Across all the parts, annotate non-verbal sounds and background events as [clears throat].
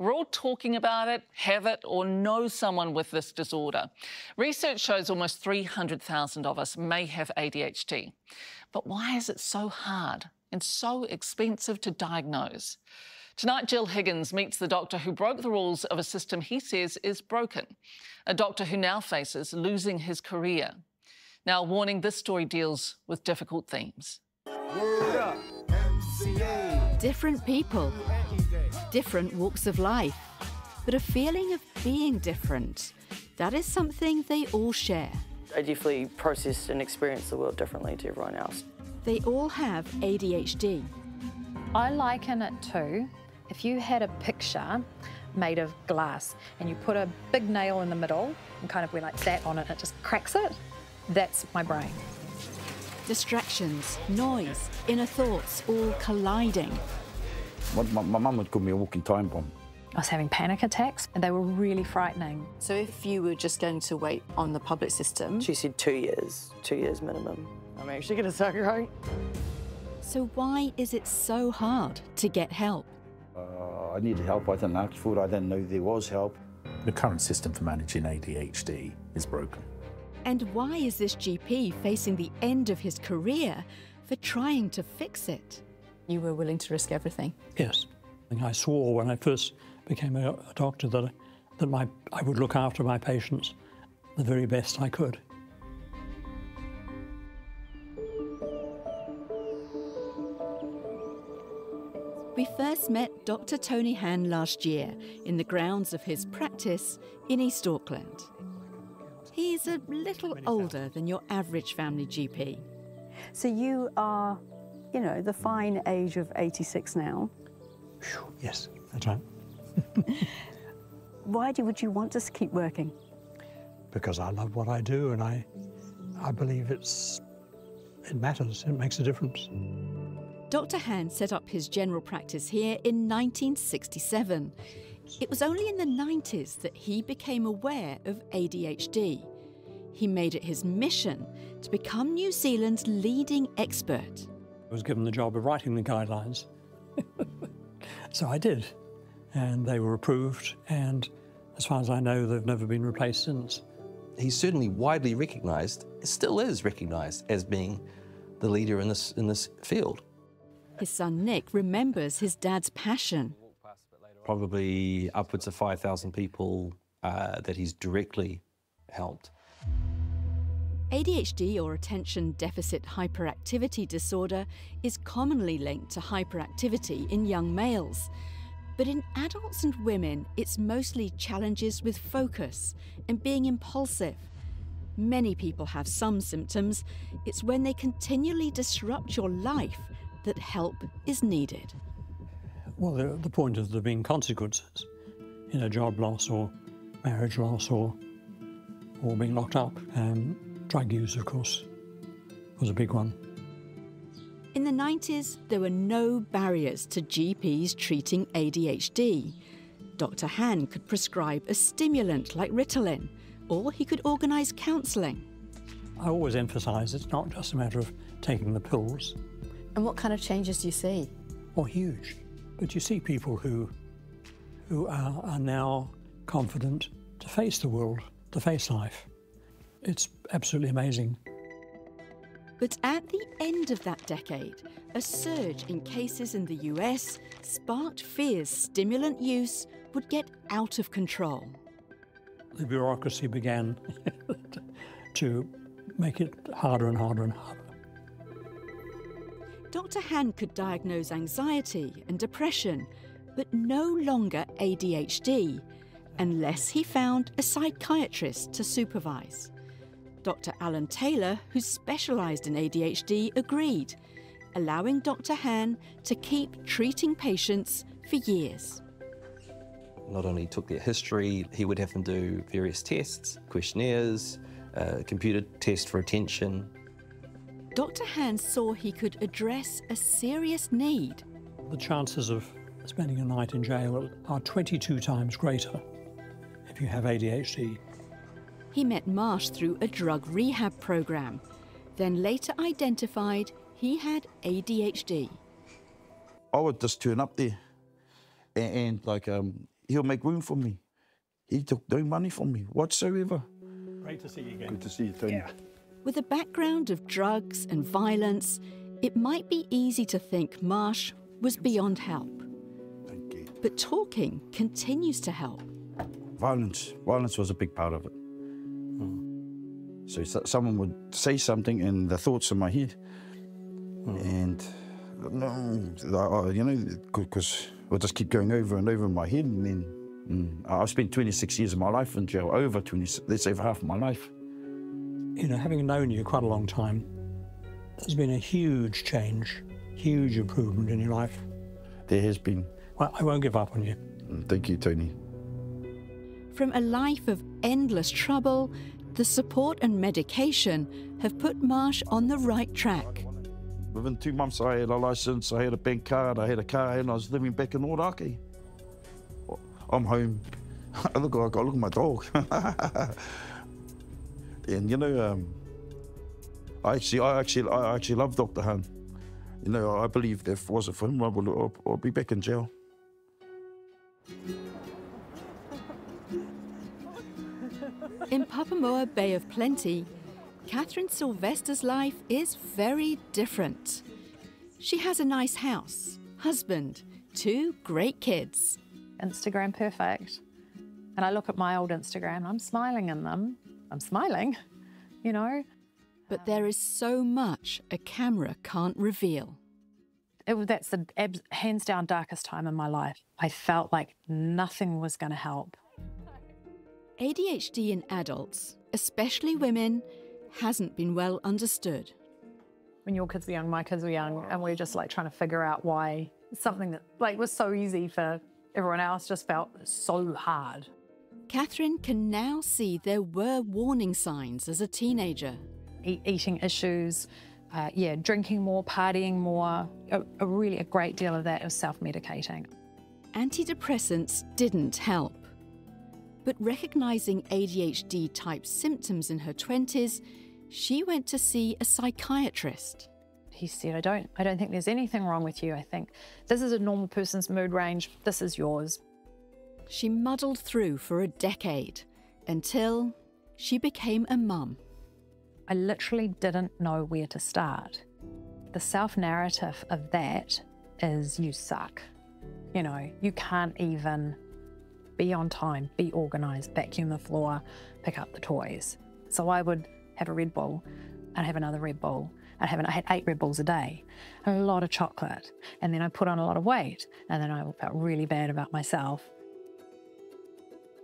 We're all talking about it, have it, or know someone with this disorder. Research shows almost 300,000 of us may have ADHD. But why is it so hard and so expensive to diagnose? Tonight, Jill Higgins meets the doctor who broke the rules of a system he says is broken, a doctor who now faces losing his career. Now, warning this story deals with difficult themes. Different people, different walks of life, but a feeling of being different. That is something they all share. I definitely process and experience the world differently to everyone else. They all have ADHD. I liken it to if you had a picture made of glass and you put a big nail in the middle and kind of went like that on it, and it just cracks it. That's my brain. Distractions, noise, inner thoughts all colliding. My, my mum would call me a walking time bomb. I was having panic attacks and they were really frightening. So if you were just going to wait on the public system... She said two years, two years minimum. I'm actually going to suck right. So why is it so hard to get help? Uh, I needed help. I didn't ask for it. I didn't know there was help. The current system for managing ADHD is broken. And why is this GP facing the end of his career for trying to fix it? You were willing to risk everything? Yes. I swore when I first became a, a doctor that, that my, I would look after my patients the very best I could. We first met Dr. Tony Han last year in the grounds of his practice in East Auckland. He's a little older than your average family GP. So you are, you know, the fine age of 86 now. Yes, that's right. [laughs] Why do, would you want to keep working? Because I love what I do and I, I believe it's, it matters, it makes a difference. Dr. Han set up his general practice here in 1967. It was only in the 90s that he became aware of ADHD. He made it his mission to become New Zealand's leading expert. I was given the job of writing the guidelines. [laughs] so I did. And they were approved, and as far as I know, they've never been replaced since. He's certainly widely recognised, still is recognised as being the leader in this, in this field. His son Nick remembers his dad's passion. Probably upwards of 5,000 people uh, that he's directly helped. ADHD or attention deficit hyperactivity disorder is commonly linked to hyperactivity in young males. But in adults and women, it's mostly challenges with focus and being impulsive. Many people have some symptoms. It's when they continually disrupt your life that help is needed. Well, the, point is there being consequences, you know, job loss or marriage loss or, or being locked up. Um, drug use, of course, was a big one. In the 90s, there were no barriers to GPs treating ADHD. Dr. Han could prescribe a stimulant like Ritalin, or he could organise counselling. I always emphasise it's not just a matter of taking the pills. And what kind of changes do you see? Well, huge. But you see people who, who are, are now confident to face the world, to face life. It's absolutely amazing. But at the end of that decade, a surge in cases in the US sparked fears stimulant use would get out of control. The bureaucracy began [laughs] to make it harder and harder and harder. Dr. Han could diagnose anxiety and depression, but no longer ADHD, unless he found a psychiatrist to supervise. Dr. Alan Taylor, who specialised in ADHD, agreed, allowing Dr. Han to keep treating patients for years. Not only took their history, he would have them do various tests, questionnaires, uh, computer test for attention. Dr. Han saw he could address a serious need. The chances of spending a night in jail are 22 times greater if you have ADHD. He met Marsh through a drug rehab program, then later identified he had ADHD. I would just turn up there and, and like um, he'll make room for me. He took no money from me whatsoever. Great to see you again. Good to see you, Tony. With a background of drugs and violence, it might be easy to think Marsh was beyond help. Thank you. But talking continues to help. Violence, violence was a big part of it. So so- someone would say something, and the thoughts in my head, and no, I- I- you know, because it would just keep going over and over in my head, and then mm, I spent 26 years of my life in jail, over 20, let's say, half of my life. You know, having known you quite a long time, there's been a huge change, huge improvement in your life. There has been. Well, I won't give up on you. Thank you, Tony. From a life of endless trouble, the support and medication have put Marsh on the right track. Within two months, I had a license, I had a bank card, I had a car, and I was living back in Orakei. I'm home. [laughs] look, I look at my dog. [laughs] and you know, um, I actually, I actually, I actually love Dr. Han. You know, I believe if it wasn't for him, I would, I'll be back in jail. In Papamoa Bay of Plenty, Catherine Sylvester's life is very different. She has a nice house, husband, two great kids. Instagram perfect. And I look at my old Instagram, I'm smiling in them. I'm smiling, [laughs] you know. But there is so much a camera can't reveal. It, that's the hands down darkest time in my life. I felt like nothing was going to help. ADHD in adults, especially women, hasn't been well understood. When your kids were young, my kids were young, and we are just like trying to figure out why something that like was so easy for everyone else just felt so hard. Catherine can now see there were warning signs as a teenager. E- eating issues, uh, yeah, drinking more, partying more. A, a really a great deal of that is self-medicating. Antidepressants didn't help. But recognizing ADHD type symptoms in her 20s, she went to see a psychiatrist. He said, "I don't, I don't think there's anything wrong with you. I think this is a normal person's mood range. This is yours." She muddled through for a decade until she became a mum. I literally didn't know where to start. The self narrative of that is you suck. You know, you can't even be on time, be organized, vacuum the floor, pick up the toys. So I would have a Red Bull and have another Red Bull. I'd have an, I had eight Red Bulls a day, a lot of chocolate, and then I put on a lot of weight, and then I felt really bad about myself.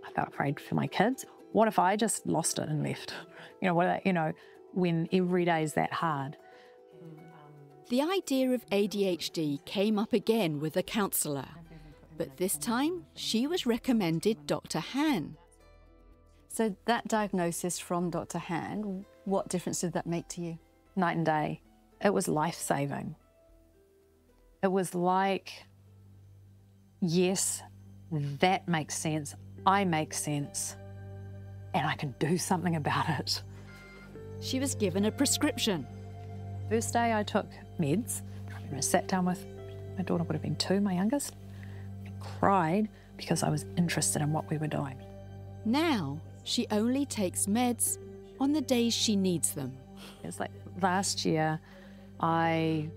I felt afraid for my kids. What if I just lost it and left? You know, what, you know, when every day is that hard. The idea of ADHD came up again with a counsellor, but this time she was recommended Dr. Han. So that diagnosis from Dr. Han, what difference did that make to you? Night and day. It was life saving. It was like, yes, that makes sense. I make sense. And I can do something about it. She was given a prescription. First day I took meds, I sat down with my daughter, would have been two, my youngest, cried because I was interested in what we were doing. Now she only takes meds on the days she needs them. It's like last year I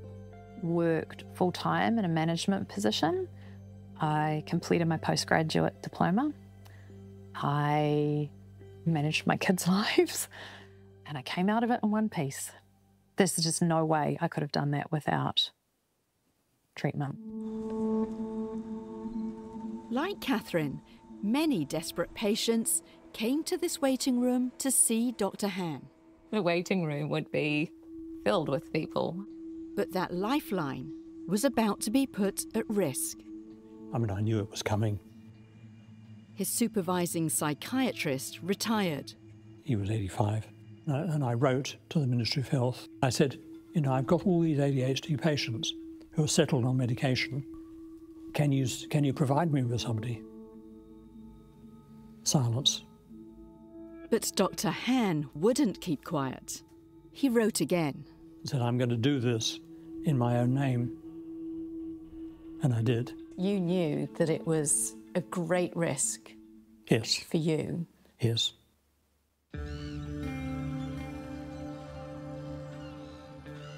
worked full time in a management position. I completed my postgraduate diploma. I managed my kids' [laughs] lives and I came out of it in one piece. There's just no way I could have done that without treatment. Like Catherine, many desperate patients came to this waiting room to see Dr. Han. The waiting room would be filled with people. But that lifeline was about to be put at risk. I mean, I knew it was coming. His supervising psychiatrist retired. He was 85. Uh, and I wrote to the Ministry of Health. I said, you know, I've got all these ADHD patients who are settled on medication. Can you, can you provide me with somebody? Silence. But Dr. Han wouldn't keep quiet. He wrote again. He said, I'm going to do this in my own name. And I did. You knew that it was a great risk Yes, for you. yes.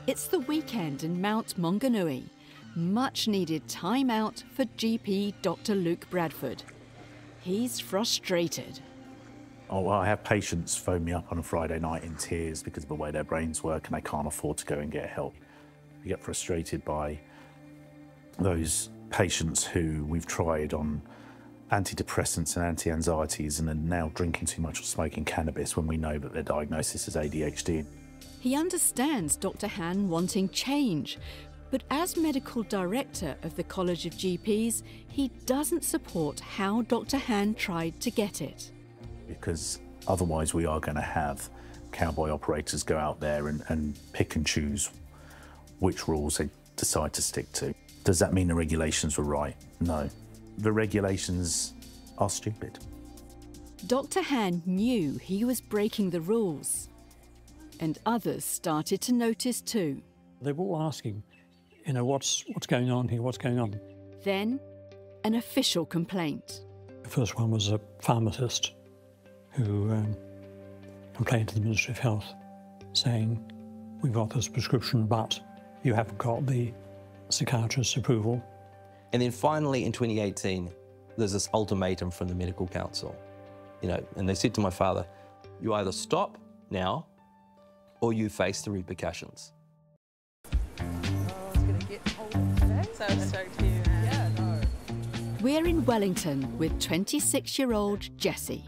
It's the weekend in Mount Maunganui. Much needed time out for GP Dr. Luke Bradford. He's frustrated. Oh, I have patients phone me up on a Friday night in tears because of the way their brains work and they can't afford to go and get help. We get frustrated by those patients who we've tried on antidepressants and anti-anxieties and are now drinking too much or smoking cannabis when we know that their diagnosis is ADHD. He understands Dr. Han wanting change, but as medical director of the College of GPs, he doesn't support how Dr. Han tried to get it. because otherwise we are going to have cowboy operators go out there and, and pick and choose which rules they decide to stick to. Does that mean the regulations were right? No. The regulations are stupid. Dr. Han knew he was breaking the rules, and others started to notice too. They were all asking, you know, what's, what's going on here, what's going on? Then, an official complaint. The first one was a pharmacist who um, complained to the Ministry of Health saying, We've got this prescription, but you haven't got the psychiatrist's approval. And then finally in 2018, there's this ultimatum from the medical council. You know, and they said to my father, you either stop now or you face the repercussions. We're in Wellington with 26 year old Jessie.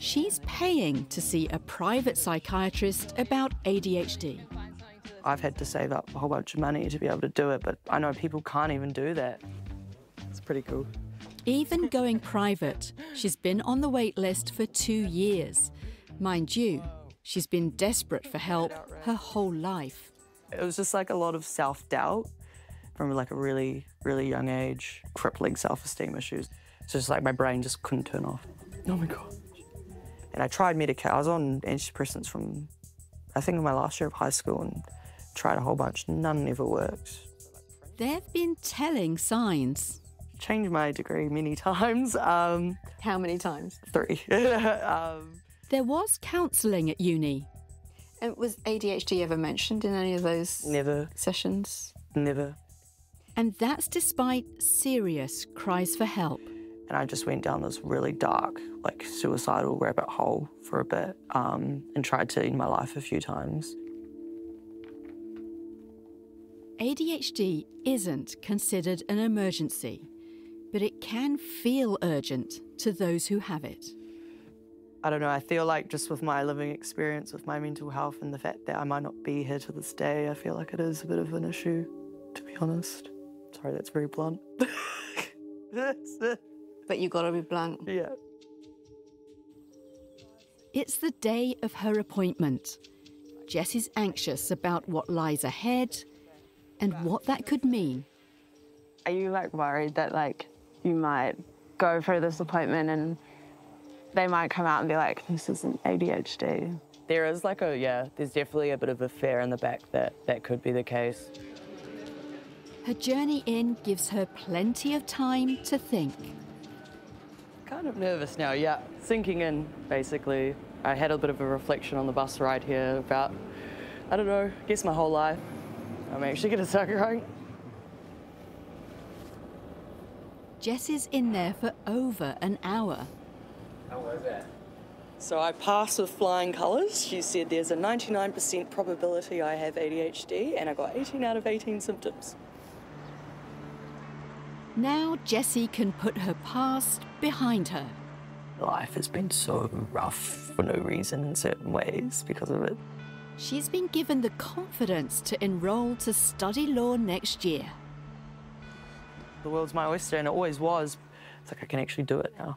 She's paying to see a private psychiatrist about ADHD. I've had to save up a whole bunch of money to be able to do it, but I know people can't even do that. It's pretty cool. Even going private, she's been on the wait list for two years. Mind you, she's been desperate for help her whole life. It was just like a lot of self doubt from like a really, really young age, crippling self esteem issues. So It's just like my brain just couldn't turn off. Oh my God. And I tried medication. I was on antidepressants from, I think, in my last year of high school and tried a whole bunch. None ever worked. There've been telling signs. Changed my degree many [laughs] times. Um, How many times? three. [laughs] um, There was counselling at uni. And was ADHD ever mentioned in any of those never, sessions? never. And that's despite serious cries for help. And I just went down this really dark, like suicidal rabbit hole for a bit um, and tried to end my life a few times. ADHD isn't considered an emergency, but it can feel urgent to those who have it. I don't know, I feel like just with my living experience with my mental health and the fact that I might not be here to this day, I feel like it is a bit of an issue, to be honest. Sorry, that's very blunt. [laughs] But you got to be blunt. yeah. It's the day of her appointment. Jess is anxious about what lies ahead and what that could mean. Are you like worried that like you might go for this appointment and they might come out and be like, this isn't ADHD? There is like a, yeah, there's definitely a bit of a fear in the back that that could be the case. Her journey in gives her plenty of time to think. Kind of nervous now, yeah. Sinking in, basically. I had a bit of a reflection on the bus ride here about, I don't know, I guess my whole life. I'm actually gonna start crying. Jess is in there for over an hour. How was that? So I passed with flying colours. She said there's a 99% probability I have ADHD, and I got 18 out of 18 symptoms. Now Jessie can put her past behind her. Life has been so rough for no reason in certain ways because of it. She's been given the confidence to enrol to study law next year. The world's my oyster, and it always was. It's like I can actually do it now.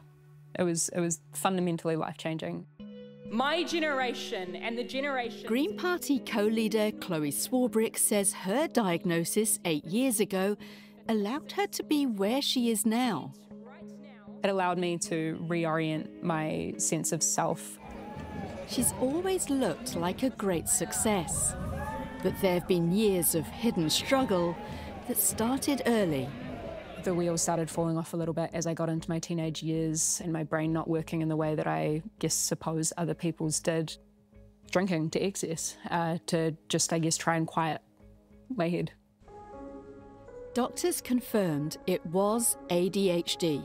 It was it was fundamentally life changing. My generation and the generation. Green Party co leader Chloe Swarbrick says her diagnosis eight years ago allowed her to be where she is now. It allowed me to reorient my sense of self. She's always looked like a great success, but there have been years of hidden struggle that started early. The wheels started falling off a little bit as I got into my teenage years and my brain not working in the way that I guess suppose other people's did. Drinking to excess uh, to just, I guess, try and quiet my head. Doctors confirmed it was ADHD.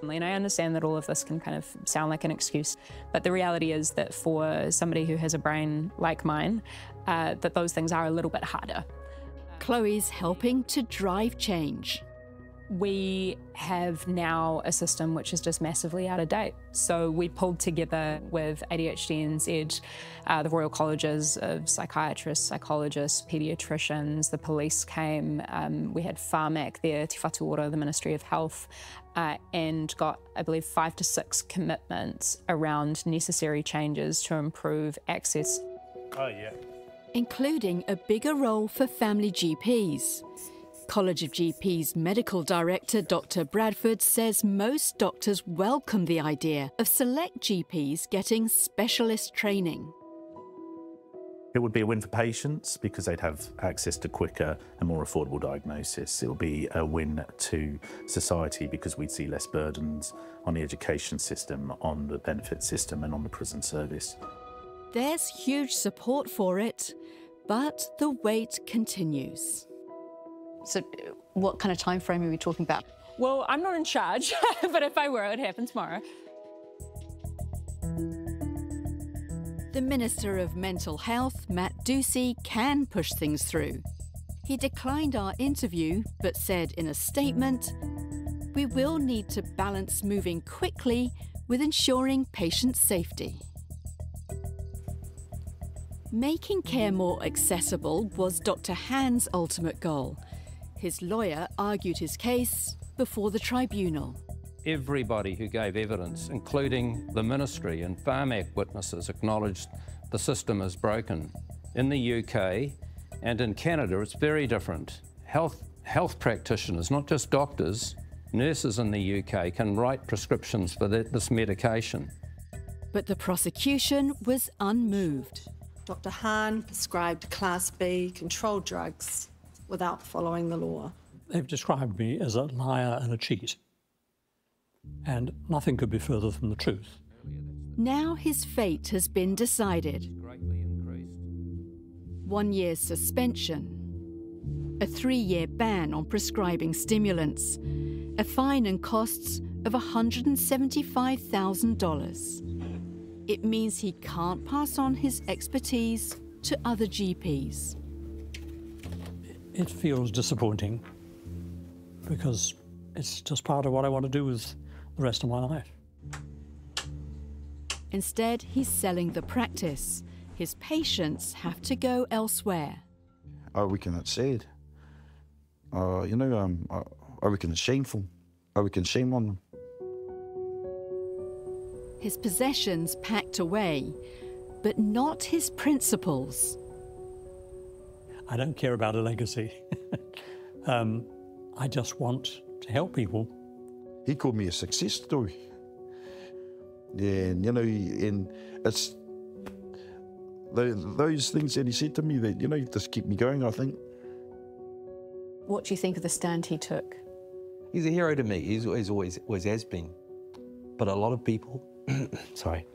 And I understand that all of this can kind of sound like an excuse, but the reality is that for somebody who has a brain like mine, uh, that those things are a little bit harder. Chloe's helping to drive change. We have now a system which is just massively out of date. So we pulled together with ADHD NZ, uh, the Royal Colleges of Psychiatrists, Psychologists, Paediatricians, the police came, um, we had Pharmac there, Te Whatu Ora, the Ministry of Health, uh, and got, I believe, five to six commitments around necessary changes to improve access. Oh, yeah. Including a bigger role for family GPs. College of GPs medical director Dr. Bradford says most doctors welcome the idea of select GPs getting specialist training. It would be a win for patients because they'd have access to quicker and more affordable diagnosis. It would be a win to society because we'd see less burdens on the education system, on the benefit system, and on the prison service. There's huge support for it, but the wait continues. So, uh, what kind of time frame are we talking about? Well, I'm not in charge, [laughs] but if I were, it would happen tomorrow. The Minister of Mental Health, Matt Doocey, can push things through. He declined our interview, but said in a statement, We will need to balance moving quickly with ensuring patient safety. Making care more accessible was Dr. Han's ultimate goal. His lawyer argued his case before the tribunal. Everybody who gave evidence, including the ministry and Pharmac witnesses, acknowledged the system is broken. In the UK and in Canada, it's very different. Health, health practitioners, not just doctors, nurses in the UK can write prescriptions for the, this medication. But the prosecution was unmoved. Dr. Han prescribed Class B controlled drugs without following the law. They've described me as a liar and a cheat. And nothing could be further from the truth. Now his fate has been decided. One year's suspension, a three year ban on prescribing stimulants, a fine and costs of $175,000. It means he can't pass on his expertise to other GPs. It feels disappointing because it's just part of what I want to do with the rest of my life. Instead, he's selling the practice. His patients have to go elsewhere. I reckon it's sad. Uh, you know, um, I, I reckon it's shameful. I reckon shame on them. His possessions packed away, but not his principles. I don't care about a legacy. [laughs] um, I just want to help people. He called me a success story. Yeah, and you know, and it's those things that he said to me that, you know, just keep me going, I think. What do you think of the stand he took? He's a hero to me. He's, he's always, always has been. But a lot of people, [clears throat] sorry,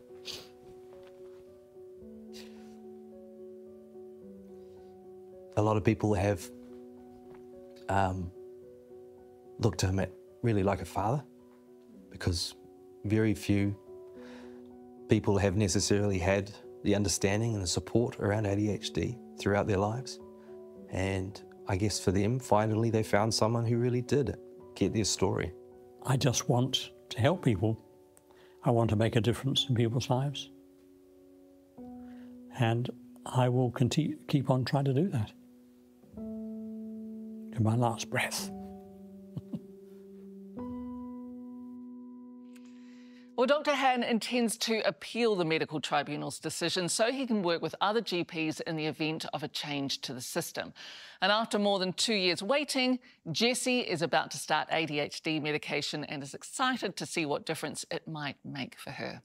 a lot of people have um, looked to him really like a father because very few people have necessarily had the understanding and the support around ADHD throughout their lives. And I guess for them, finally, they found someone who really did get their story. I just want to help people. I want to make a difference in people's lives. And I will continue, keep on trying to do that to my last breath. [laughs] Well, Dr. Han intends to appeal the medical tribunal's decision so he can work with other GPs in the event of a change to the system. And after more than two years waiting, Jessie is about to start ADHD medication and is excited to see what difference it might make for her.